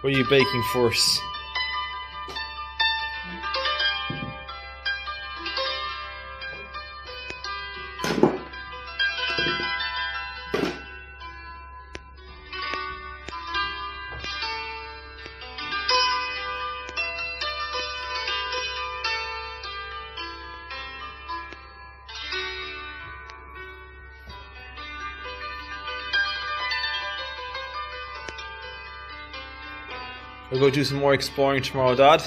What are you baking first? We'll go do some more exploring tomorrow, Dad.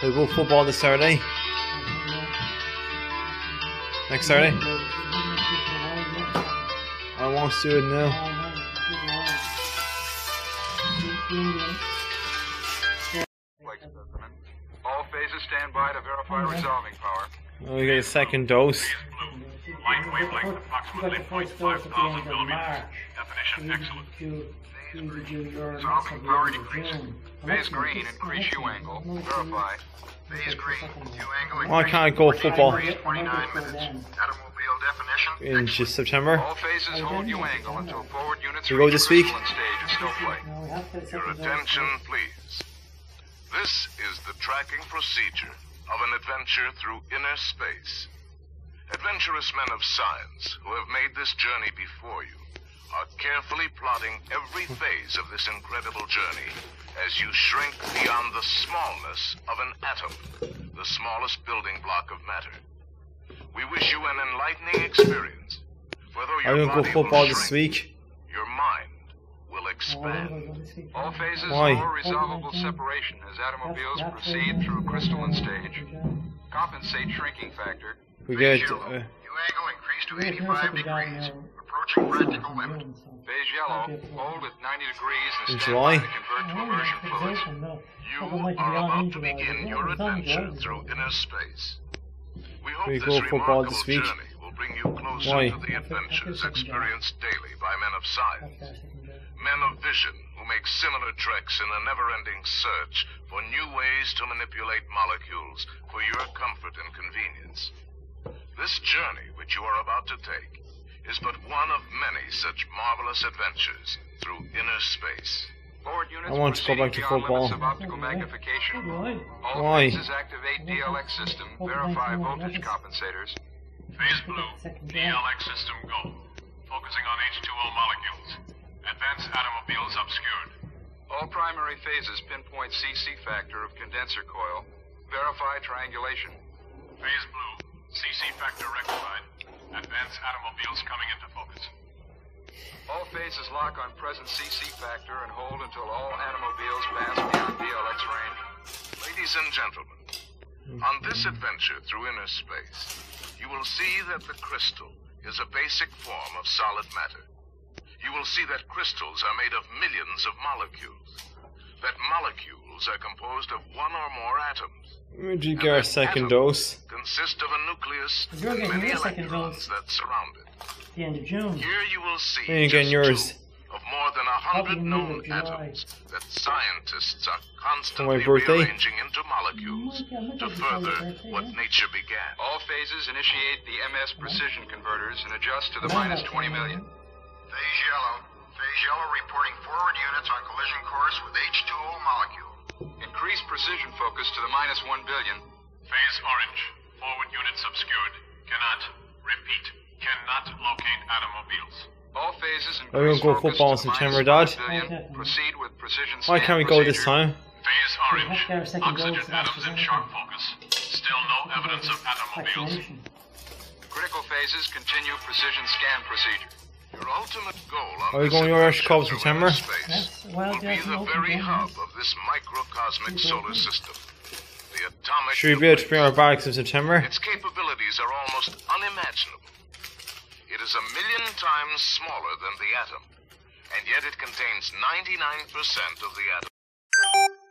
We'll go football this Saturday. Next Saturday. I want to do it now. All phases stand by to verify resolving power. Oh, we get a second dose. Light wavelength approximately 0.5 thousand millimeters. Definition excellent. Resolving power decreased. Phase green, increase U angle. Verify. Phase green, U angle. Why can't I go football 29 minutes. Automobile definition. in just September? All phases hold U angle until forward units You go this week? stage of still. Your attention, please. This is the tracking procedure of an adventure through inner space. Adventurous men of science who have made this journey before you are carefully plotting every phase of this incredible journey as you shrink beyond the smallness of an atom, the smallest building block of matter. We wish you an enlightening experience. For though your we gonna go body will football this week? your mind will expand. All phases Why? lower resolvable separation as Atomobiles proceed through crystalline stage. Compensate shrinking factor. We Phase get. Uh, U angle increased to 85 degrees. Approaching practical limit. Phase yellow. Hold at 90 degrees and stand by to convert to immersion fluids. You are about to begin your adventure through inner space. We hope this football remarkable this week? journey will bring you closer Why? to the adventures experienced daily by men of science. Men of vision who make similar treks in a never-ending search for new ways to manipulate molecules for your comfort and convenience. This journey which you are about to take is but one of many such marvelous adventures through inner space. Forward units I want to go back to beyond football. limits of optical magnification. All Why? phases activate DLX system. Verify voltage compensators. Phase blue. DLX system go. Focusing on H2O molecules. Advanced Atomobiles obscured. All primary phases pinpoint CC factor of condenser coil. Verify triangulation. Phase blue. CC factor rectified. Advanced Atomobiles coming into focus. All phases lock on present CC factor and hold until all Atomobiles pass beyond DLX range. Ladies and gentlemen, on this adventure through inner space, you will see that the crystal is a basic form of solid matter. You will see that crystals are made of millions of molecules. That molecules are composed of one or more atoms. Would you get a second dose? Consist of a nucleus You're and getting many your second electrons dose. that surround it. the end of June. Here you will see When you just yours? two of more than a hundred known middle of July. atoms that scientists are constantly birthday? rearranging into molecules yeah, look to further birthday, what yeah. nature began. All phases initiate the MS precision converters and adjust to the minus 20 million. Phase yellow. Phase yellow reporting forward units on collision course with H2O molecule. Increase precision focus to the minus 1 billion. Phase orange. Forward units obscured. Cannot, repeat, cannot locate Atomobiles. All phases Are we increase gonna go focus football to in the September, Dad? 5 billion. Okay. Proceed with precision Why can't we go this procedure. time? Phase orange. have to have a second Oxygen atoms in AstraZeneca. sharp focus. Still no evidence of Atomobiles. Critical phases continue precision scan procedure. Your ultimate goal on Are we going to Irish adventure Cup through September? space well, will be the very hub of this microcosmic solar system. The atomic Should we be able to bring our bags in September? Its capabilities are almost unimaginable. It is a million times smaller than the atom, and yet it contains 99% of the atom.